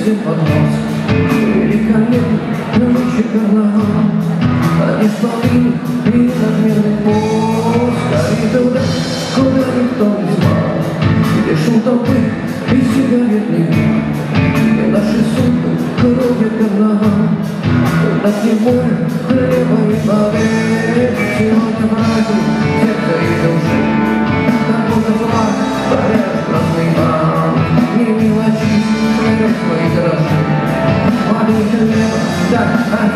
всем под нос Великолепный, ночи карнавал Одни столы и надменный пост. Скорее туда, куда никто не знал. Где шум толпы и сигаретный дым Где наши судьбы кровью карнавал Туда не боль, хлеба и воды. Сегодня праздник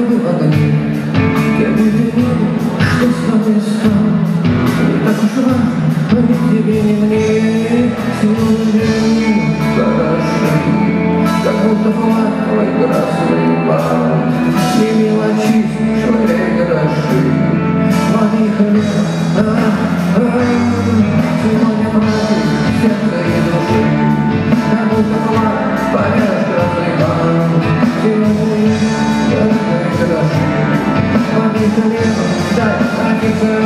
не бы огни Я бы небо, что с тобой стал Не так уж важно, ни тебе, ни мне. Сегодня хороши Как будто флаг красный бал Не мелочись, швыряй гроши can live, that I can